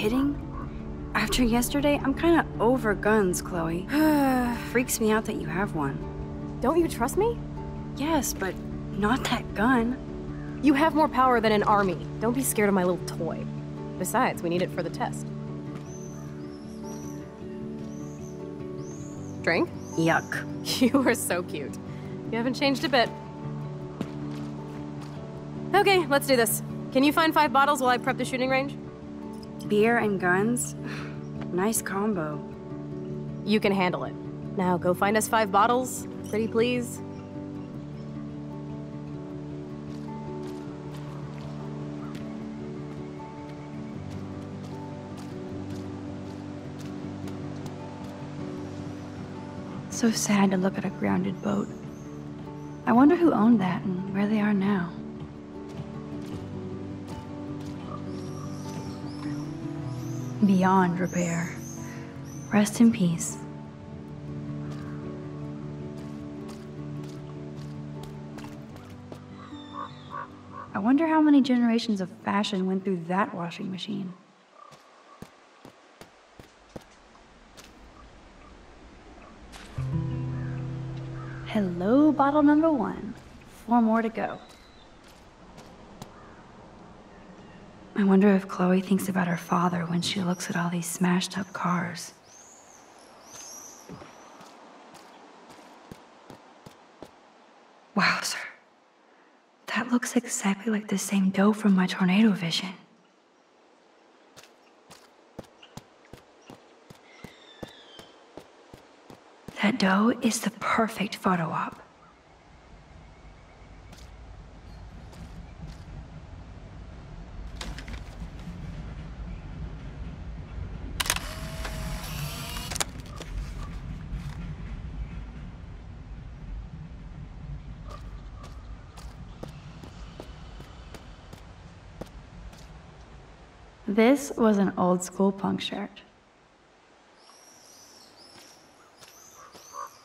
Kidding? After yesterday, I'm kinda over guns, Chloe. Freaks me out that you have one. Don't you trust me? Yes, but not that gun. You have more power than an army. Don't be scared of my little toy. Besides, we need it for the test. Drink? Yuck. You are so cute. You haven't changed a bit. Okay, let's do this. Can you find five bottles while I prep the shooting range? Beer and guns? nice combo. You can handle it. Now go find us five bottles, pretty please. So sad to look at a grounded boat. I wonder who owned that and where they are now. Beyond repair. Rest in peace. I wonder how many generations of fashion went through that washing machine. Hello, bottle number one. Four more to go. I wonder if Chloe thinks about her father when she looks at all these smashed up cars. Wow, sir. That looks exactly like the same doe from my tornado vision. That doe is the perfect photo op. This was an old school punk shirt.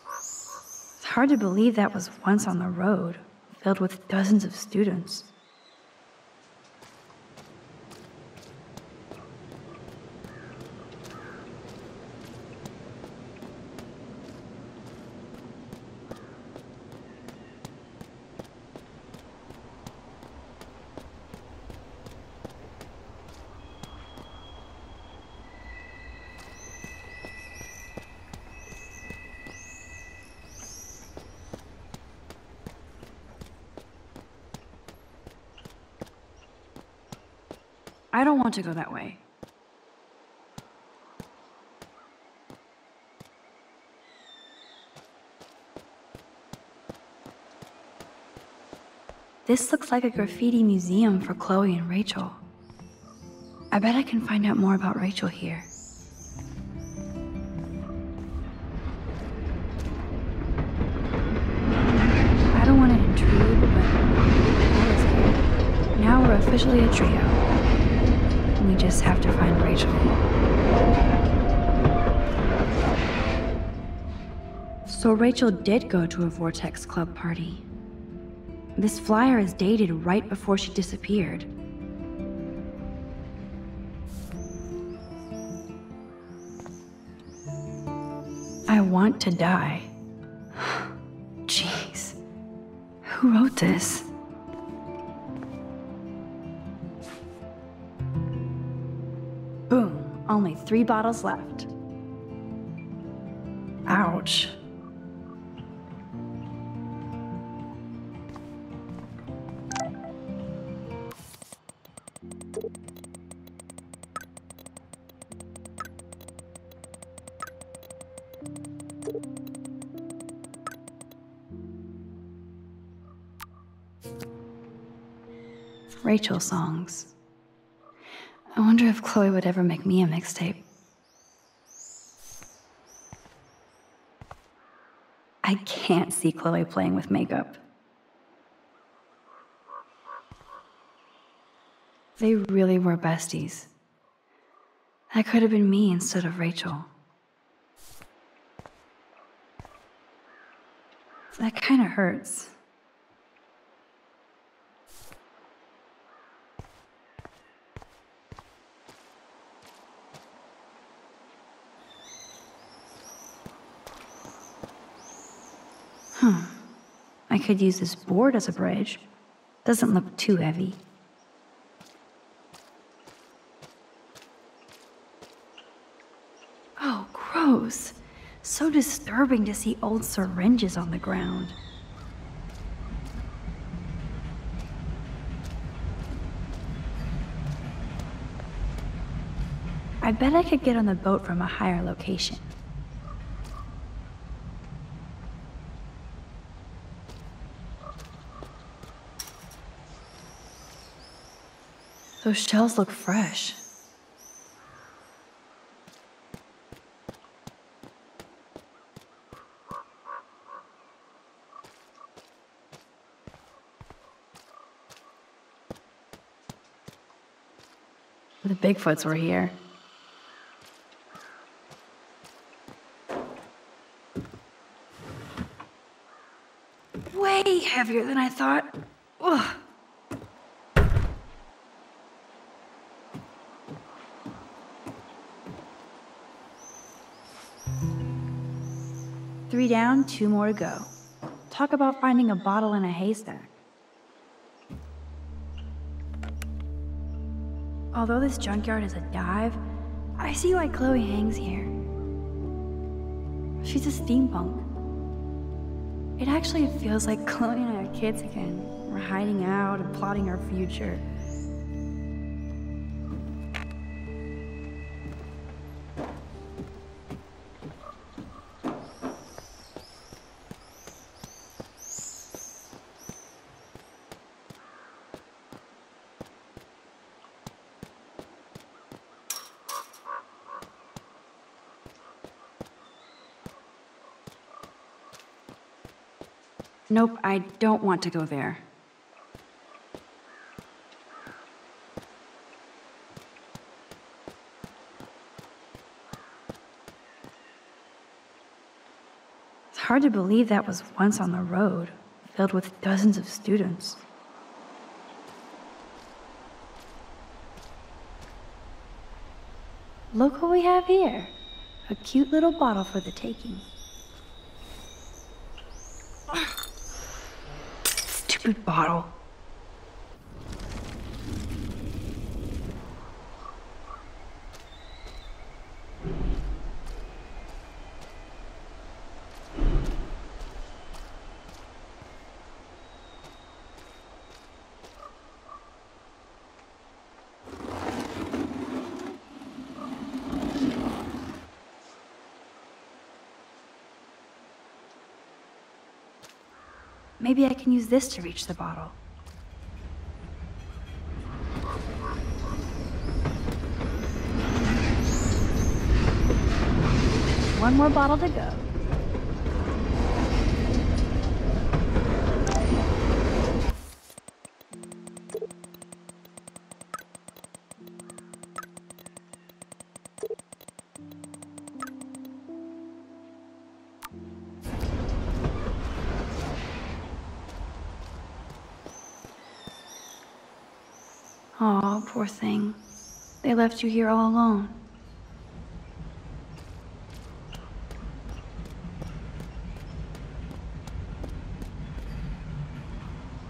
It's hard to believe that was once on the road, filled with dozens of students. Don't want to go that way. This looks like a graffiti museum for Chloe and Rachel. I bet I can find out more about Rachel here. I don't want to intrude, but. Now we're officially a trio. Just have to find Rachel. So Rachel did go to a Vortex Club party. This flyer is dated right before she disappeared. I want to die. Jeez. Who wrote this? Three bottles left. Ouch. Rachel songs. I wonder if Chloe would ever make me a mixtape. I can't see Chloe playing with makeup. They really were besties. That could have been me instead of Rachel. That kind of hurts. I could use this board as a bridge. Doesn't look too heavy. Oh, gross. So disturbing to see old syringes on the ground. I bet I could get on the boat from a higher location. Those shells look fresh. The Bigfoots were here. Way heavier than I thought. Ugh. Down, two more to go. Talk about finding a bottle in a haystack. Although this junkyard is a dive, I see why Chloe hangs here. She's a steampunk. It actually feels like Chloe and I are kids again. We're hiding out and plotting our future. Nope, I don't want to go there. It's hard to believe that was once on the road, filled with dozens of students. Look what we have here. A cute little bottle for the taking. Bottle. Maybe I can use this to reach the bottle. One more bottle to go. Aw, poor thing. They left you here all alone.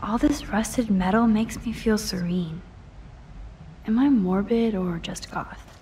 All this rusted metal makes me feel serene. Am I morbid or just goth?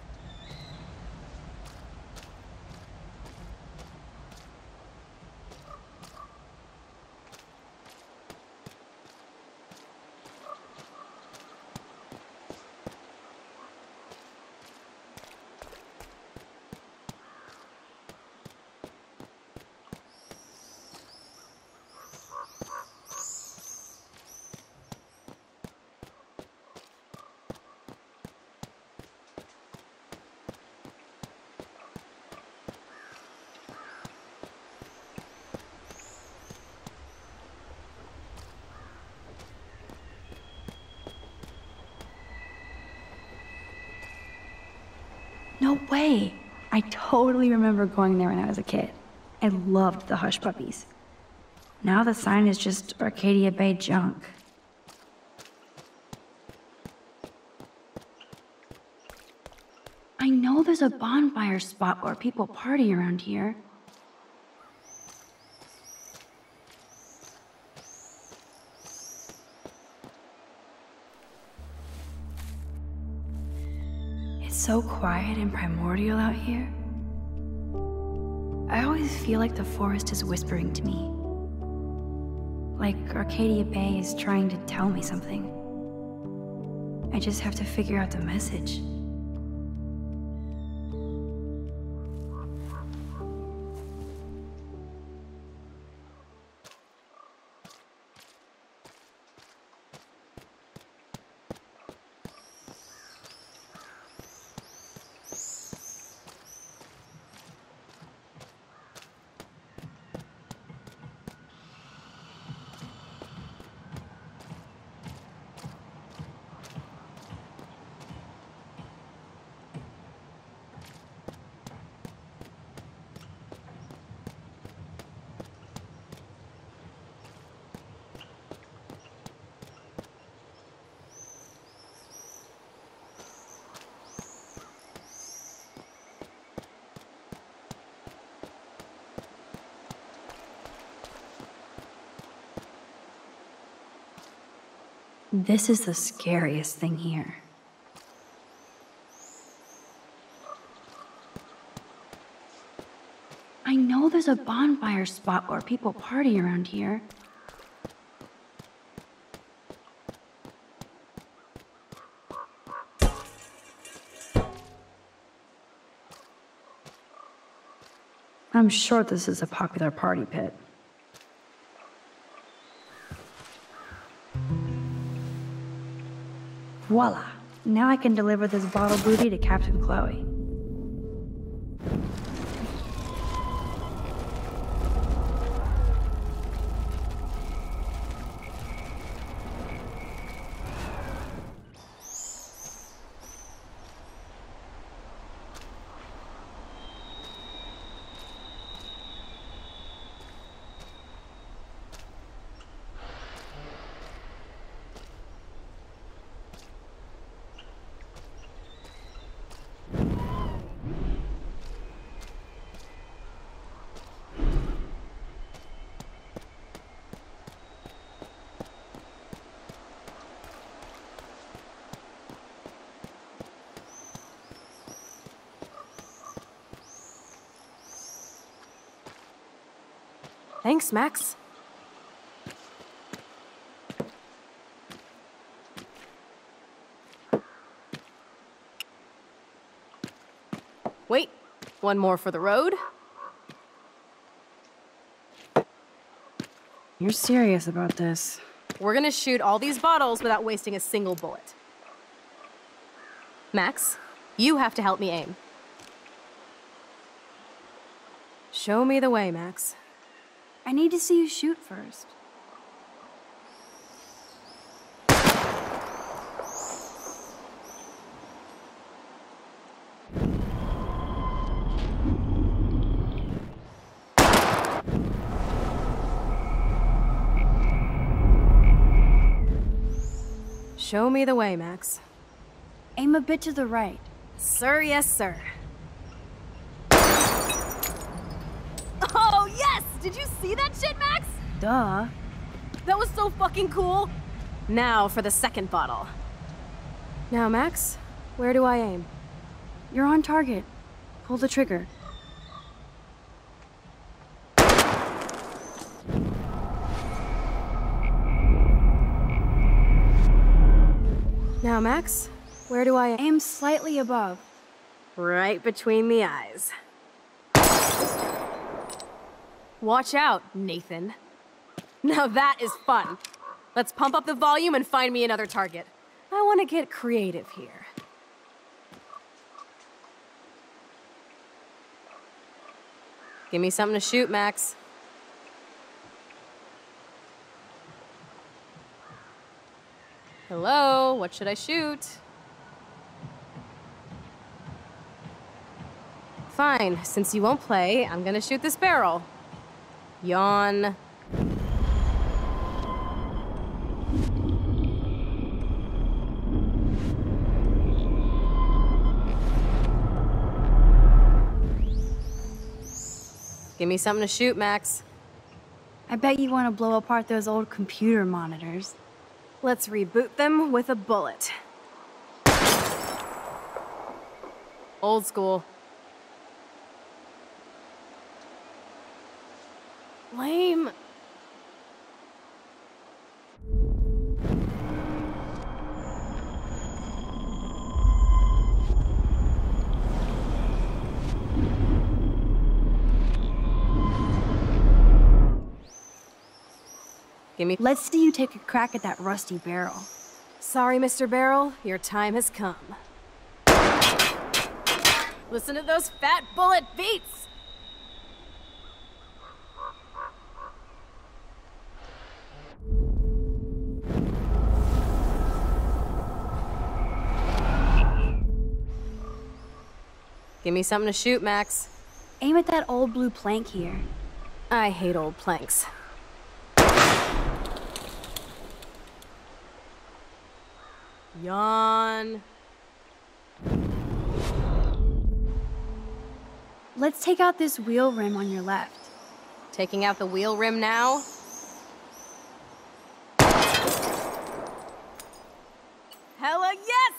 No way! I totally remember going there when I was a kid. I loved the Hush Puppies. Now the sign is just Arcadia Bay junk. I know there's a bonfire spot where people party around here. So quiet and primordial out here. I always feel like the forest is whispering to me. Like Arcadia Bay is trying to tell me something. I just have to figure out the message. This is the scariest thing here. I know there's a bonfire spot where people party around here. I'm sure this is a popular party pit. Voila! Now I can deliver this bottle booty to Captain Chloe. Thanks, Max. Wait, one more for the road. You're serious about this. We're gonna shoot all these bottles without wasting a single bullet. Max, you have to help me aim. Show me the way, Max. I need to see you shoot first. Show me the way, Max. Aim a bit to the right. Sir, yes, sir. Oh, yes! Did you see that shit, Max? Duh. That was so fucking cool. Now for the second bottle. Now, Max, where do I aim? You're on target. Pull the trigger. Now, Max, where do I aim? Aim slightly above. Right between the eyes. Watch out, Nathan. Now that is fun. Let's pump up the volume and find me another target. I want to get creative here. Give me something to shoot, Max. Hello, what should I shoot? Fine, since you won't play, I'm gonna shoot this barrel. Yawn. Give me something to shoot, Max. I bet you want to blow apart those old computer monitors. Let's reboot them with a bullet. Old school. Me. Let's see you take a crack at that rusty barrel. Sorry, Mr. Barrel, your time has come. Listen to those fat bullet beats! Give me something to shoot, Max. Aim at that old blue plank here. I hate old planks. Yawn. Let's take out this wheel rim on your left. Taking out the wheel rim now? Hella yes!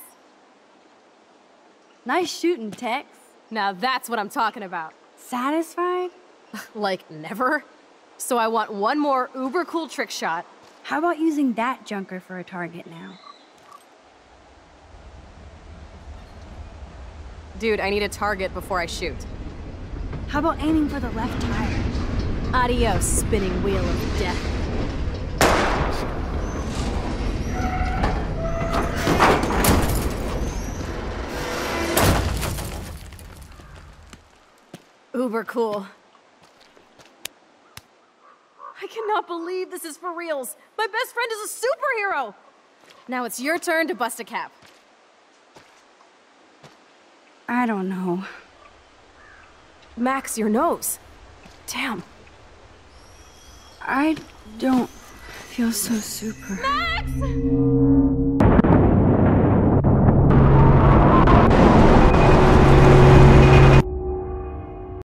Nice shooting, Tex. Now that's what I'm talking about. Satisfied? Like, never? So I want one more uber cool trick shot. How about using that junker for a target now? Dude, I need a target before I shoot. How about aiming for the left tire? Adios, spinning wheel of death. Uber cool. I cannot believe this is for reals. My best friend is a superhero. Now it's your turn to bust a cap. I don't know. Max, your nose. Damn. I don't feel so super. Max!